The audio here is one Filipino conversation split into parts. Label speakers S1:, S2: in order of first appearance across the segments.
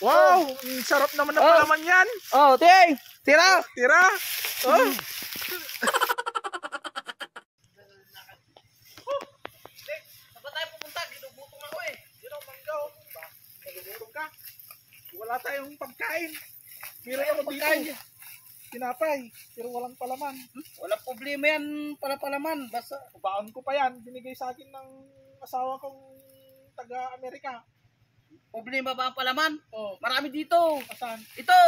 S1: Wow, ang sarap naman ng
S2: Oh.
S1: palaman yan.
S2: Oh, ting! Tira!
S1: Tira. Oh. Eh. Wala tayong pagkain. Meron ako dito. Tinapay, pero walang palaman.
S2: Wala problema yan para palaman. Basta,
S1: Baon ko pa yan. Binigay sa akin ng asawa kong taga-Amerika.
S2: Problema ba ang palaman?
S1: Oh,
S2: Marami dito.
S1: asan?
S2: Ito!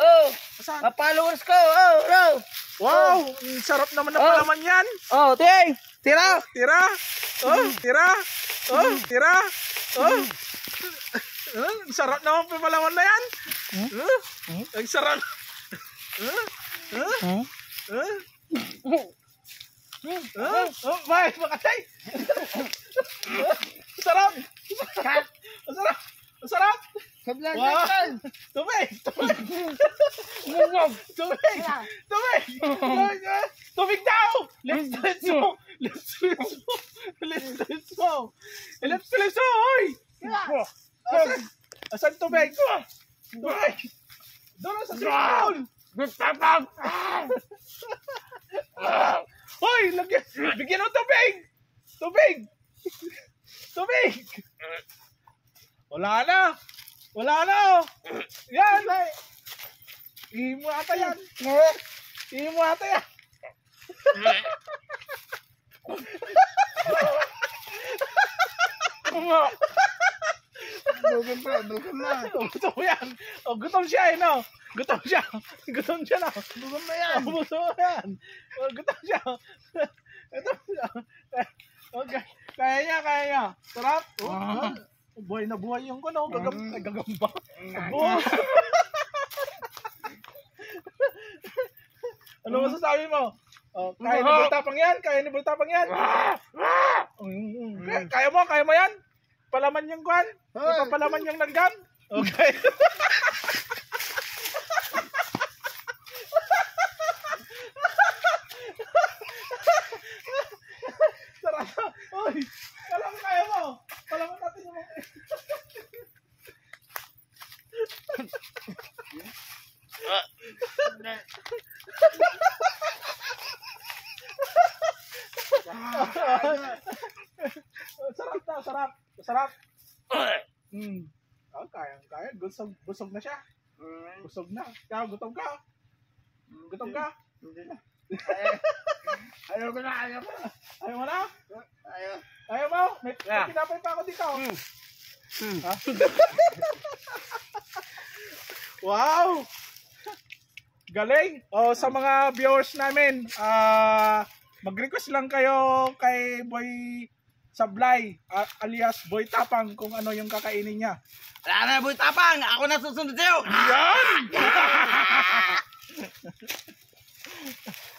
S2: Oh!
S1: Asan?
S2: Mga followers ko! Oh! Oh!
S1: Wow, ang sarap naman ng
S2: Oh.
S1: palaman yan.
S2: Oh, ting! Tira!
S1: Tira. Oh, tira. Oh, tira. Oh. Uh, sarap naman ng palaman na yan. Uh, ang sarap. Uh, uh, uh. Uh, oh, may makatay. Sarap. Ang sarap. Ang sarap.
S2: Sablan
S1: Wow. Tubig. Tubig. Tubig. Tubig. Tubig. Tubig daw. Let's let's go. Let's let's go. Let's let's go. Let's let's go. Hoy. Asan? Tubig? Tubig. Doon sa swimming pool. Hoy, lagyan. Bigyan mo tubig. Tubig. Tubig. Wala na. Wala na. Yan. Ihi mo ata yan. Ihi mo ata yan.
S2: Dugan pa, dugan na.
S1: Oh, gutom yan. Oh, gutom siya eh, no? Gutom siya. Gutom siya na.
S2: Dugan na yan.
S1: Oh, gutom yan. Oh, gutom siya. Gutom siya. Okay. Kaya niya, kaya niya. Sarap. Oh,
S2: Ah.
S1: Oh, buhay na buhay yung kuno. Gagam,
S2: Mm.
S1: gagamba.
S2: Ah.
S1: Buhay. ano masasabi mo? Oh, kaya ni Bultapang yan? Kaya ni Bultapang yan? Mm, mm. Kaya, kaya mo? Kaya mo yan? Palaman yung kwan? Ipapalaman yung langgam? Okay. Sarap. Uy, kala mo kaya mo. Palaman natin yung mga... sarap na, sarap. Sarap. Mm. Oh, kaya, kaya. Busog, busog na siya. Busog na. Kaya, gutom ka. Gutom ka.
S2: Hindi na. Ayaw ko na, ayaw ko.
S1: Ayaw mo na?
S2: Ayaw.
S1: Ayaw mo? May, may
S2: Yeah.
S1: tinapay pa ako dito. Ha? wow! Galing! O, sa mga viewers namin, ah mag-request lang kayo kay Boy Sablay, a- alias Boy Tapang, kung ano yung kakainin niya.
S2: Wala na, boy tapang. Ako na susunod sa'yo.
S1: Yan!